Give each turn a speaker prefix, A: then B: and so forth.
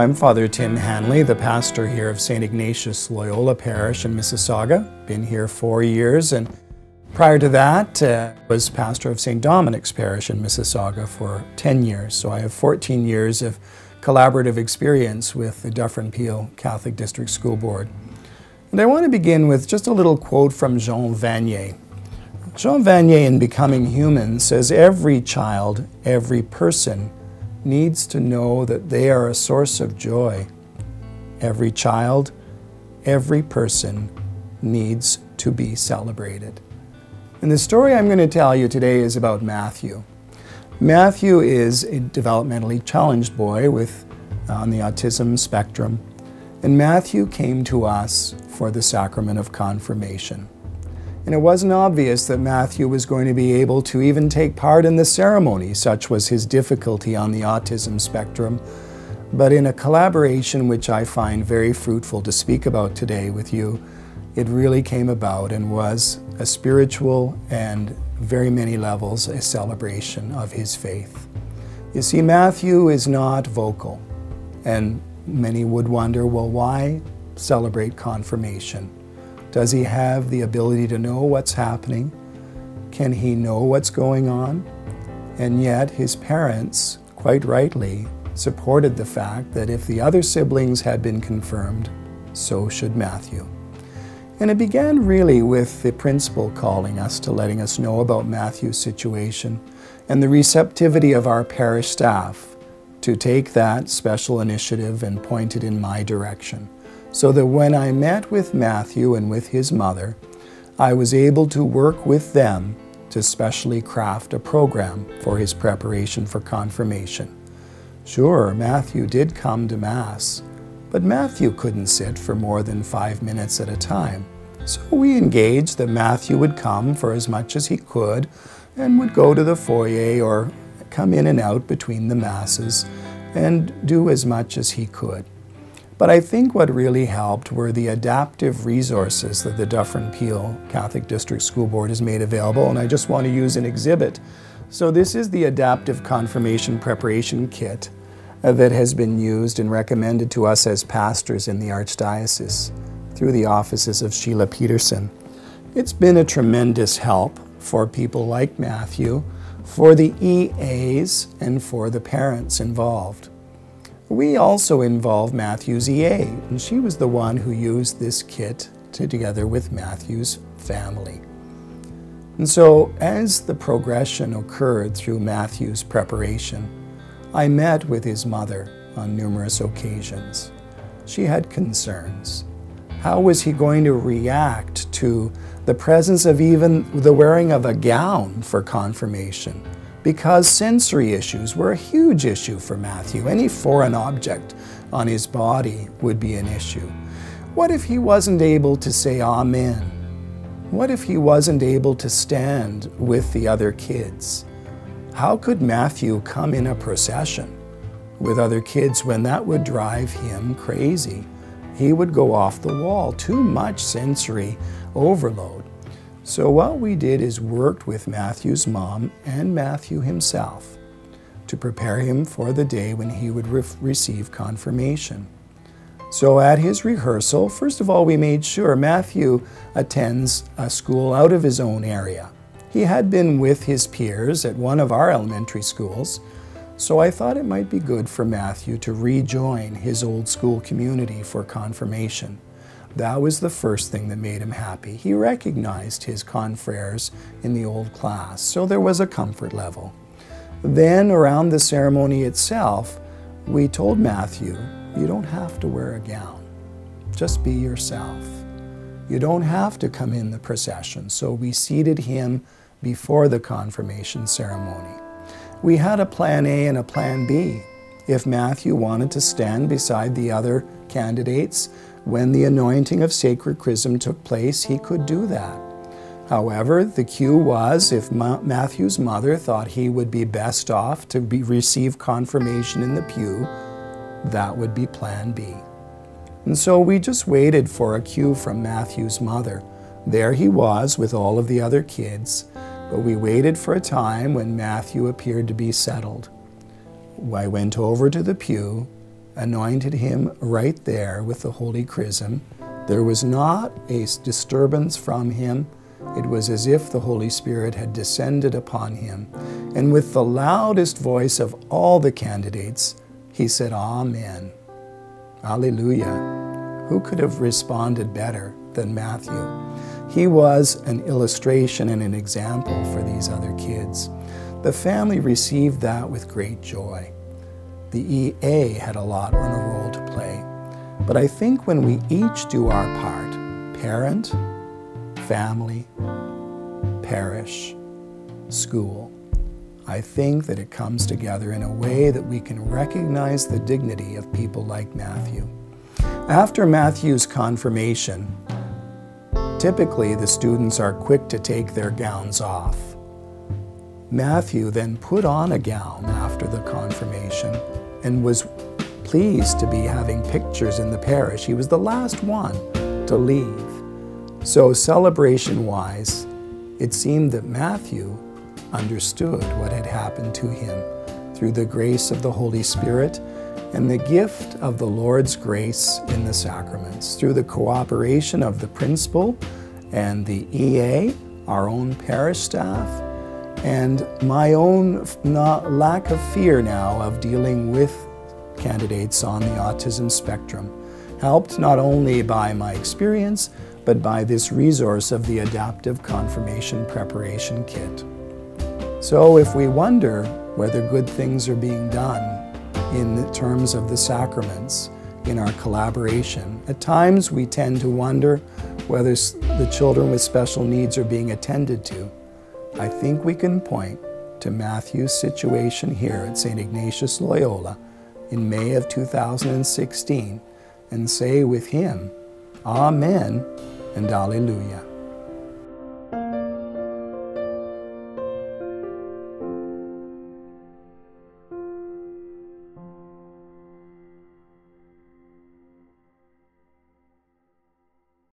A: I'm Father Tim Hanley, the pastor here of St. Ignatius Loyola Parish in Mississauga. Been here four years, and prior to that, uh, was pastor of St. Dominic's Parish in Mississauga for 10 years. So I have 14 years of collaborative experience with the Dufferin Peel Catholic District School Board. And I want to begin with just a little quote from Jean Vanier. Jean Vanier, in Becoming Human, says every child, every person, needs to know that they are a source of joy. Every child, every person needs to be celebrated. And the story I'm going to tell you today is about Matthew. Matthew is a developmentally challenged boy with on the autism spectrum, and Matthew came to us for the sacrament of confirmation. And it wasn't obvious that Matthew was going to be able to even take part in the ceremony, such was his difficulty on the autism spectrum. But in a collaboration which I find very fruitful to speak about today with you, it really came about and was a spiritual and very many levels a celebration of his faith. You see, Matthew is not vocal, and many would wonder, well, why celebrate confirmation? Does he have the ability to know what's happening? Can he know what's going on? And yet, his parents, quite rightly, supported the fact that if the other siblings had been confirmed, so should Matthew. And it began really with the principal calling us to letting us know about Matthew's situation and the receptivity of our parish staff to take that special initiative and point it in my direction so that when I met with Matthew and with his mother, I was able to work with them to specially craft a program for his preparation for confirmation. Sure, Matthew did come to Mass, but Matthew couldn't sit for more than five minutes at a time. So we engaged that Matthew would come for as much as he could and would go to the foyer or come in and out between the Masses and do as much as he could. But I think what really helped were the adaptive resources that the Dufferin Peel Catholic District School Board has made available, and I just want to use an exhibit. So this is the Adaptive Confirmation Preparation Kit that has been used and recommended to us as pastors in the Archdiocese through the offices of Sheila Peterson. It's been a tremendous help for people like Matthew, for the EAs, and for the parents involved. We also involved Matthew's EA, and she was the one who used this kit to, together with Matthew's family. And so, as the progression occurred through Matthew's preparation, I met with his mother on numerous occasions. She had concerns. How was he going to react to the presence of even the wearing of a gown for confirmation? Because sensory issues were a huge issue for Matthew. Any foreign object on his body would be an issue. What if he wasn't able to say Amen? What if he wasn't able to stand with the other kids? How could Matthew come in a procession with other kids when that would drive him crazy? He would go off the wall. Too much sensory overload. So what we did is worked with Matthew's mom and Matthew himself to prepare him for the day when he would re receive confirmation. So at his rehearsal, first of all, we made sure Matthew attends a school out of his own area. He had been with his peers at one of our elementary schools, so I thought it might be good for Matthew to rejoin his old school community for confirmation. That was the first thing that made him happy. He recognized his confreres in the old class, so there was a comfort level. Then, around the ceremony itself, we told Matthew, You don't have to wear a gown, just be yourself. You don't have to come in the procession. So we seated him before the confirmation ceremony. We had a plan A and a plan B. If Matthew wanted to stand beside the other candidates, when the anointing of sacred chrism took place, he could do that. However, the cue was if Ma Matthew's mother thought he would be best off to be, receive confirmation in the pew, that would be plan B. And so we just waited for a cue from Matthew's mother. There he was with all of the other kids, but we waited for a time when Matthew appeared to be settled. I went over to the pew anointed him right there with the Holy Chrism. There was not a disturbance from him. It was as if the Holy Spirit had descended upon him. And with the loudest voice of all the candidates, he said, Amen. Alleluia. Who could have responded better than Matthew? He was an illustration and an example for these other kids. The family received that with great joy. The EA had a lot and a role to play. But I think when we each do our part, parent, family, parish, school, I think that it comes together in a way that we can recognize the dignity of people like Matthew. After Matthew's confirmation, typically the students are quick to take their gowns off. Matthew then put on a gown after the confirmation and was pleased to be having pictures in the parish. He was the last one to leave. So, celebration wise, it seemed that Matthew understood what had happened to him through the grace of the Holy Spirit and the gift of the Lord's grace in the sacraments, through the cooperation of the principal and the EA, our own parish staff, and my own lack of fear now of dealing with candidates on the autism spectrum, helped not only by my experience, but by this resource of the Adaptive Confirmation Preparation Kit. So if we wonder whether good things are being done in terms of the sacraments, in our collaboration, at times we tend to wonder whether the children with special needs are being attended to. I think we can point to Matthew's situation here at St. Ignatius Loyola in May of 2016 and say with him, Amen and Alleluia.